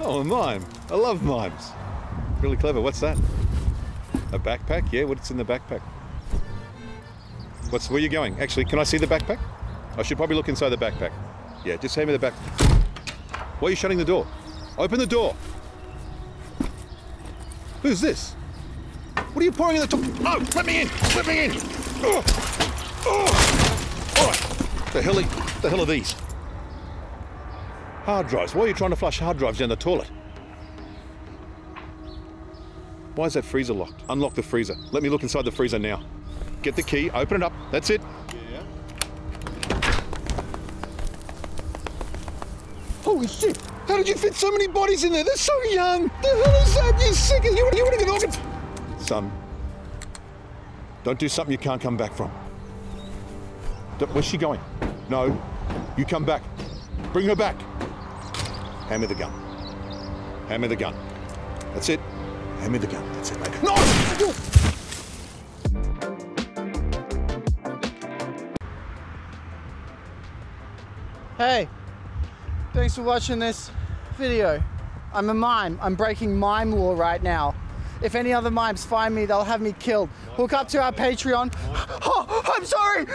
Oh, a mime. I love mimes. Really clever. What's that? A backpack? Yeah, what's in the backpack? What's where are you going? Actually, can I see the backpack? I should probably look inside the backpack. Yeah, just hand me the back. Why are you shutting the door? Open the door. Who's this? What are you pouring in the top? Oh, let me in! Let me in! Oh, oh. All right. The hell, are, the hell are these? Hard drives. Why are you trying to flush hard drives down the toilet? Why is that freezer locked? Unlock the freezer. Let me look inside the freezer now. Get the key, open it up. That's it. Yeah. Holy shit! How did you fit so many bodies in there? They're so young! The hell is that? You're sick? You, you wouldn't even organ. Son, don't do something you can't come back from. Where's she going? No, you come back. Bring her back. Hand me the gun. Hand me the gun. That's it. Hand me the gun. That's it, mate. No! Hey, thanks for watching this video. I'm a mime. I'm breaking mime law right now. If any other mimes find me, they'll have me killed. Hook up to our Patreon. Oh, I'm sorry.